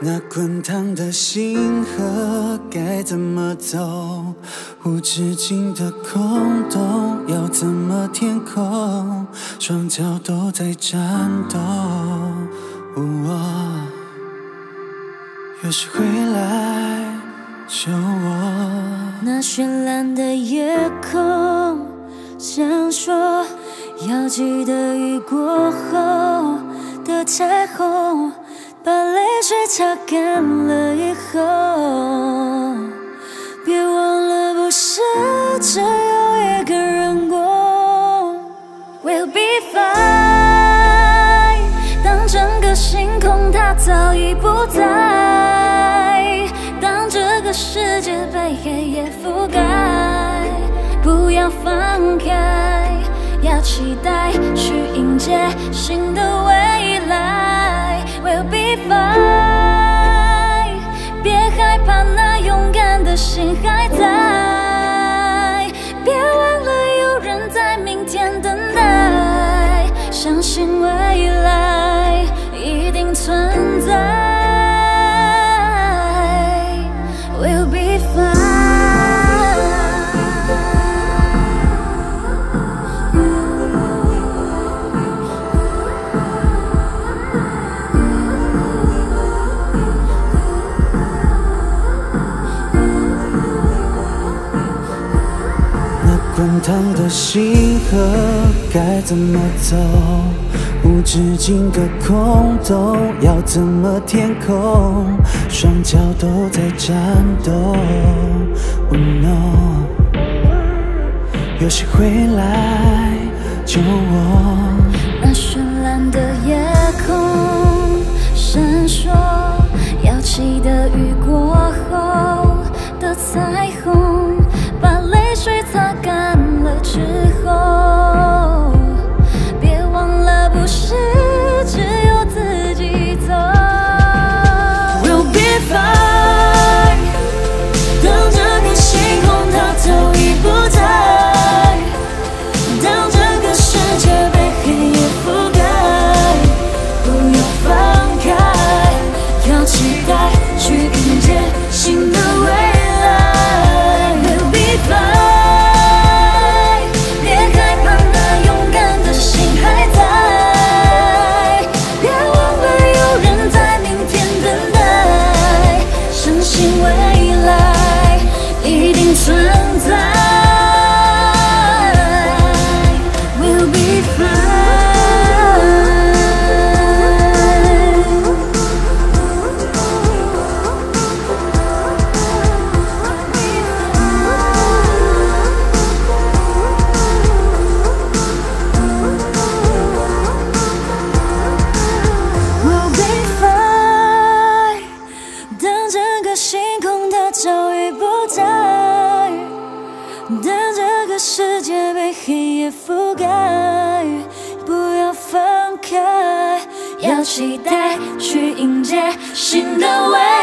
那滚烫的星河该怎么走？无止境的空洞要怎么填空？双脚都在颤抖。我有时会来救我。那绚烂的夜空，想说要记得雨过后的彩虹。把泪水擦干了以后，别忘了不是只有一个人过。We'll be fine。当整个星空它早已不在，当这个世界被黑夜覆盖，不要放开，要期待去迎接新的未来。别害怕那勇敢的心还滚烫的星河该怎么走？无止境的空洞要怎么填空？双脚都在颤抖。Oh no，有谁会来救我？那绚烂的夜空，闪烁，要记得雨过后覆盖，不要分开，要期待去迎接新的未来。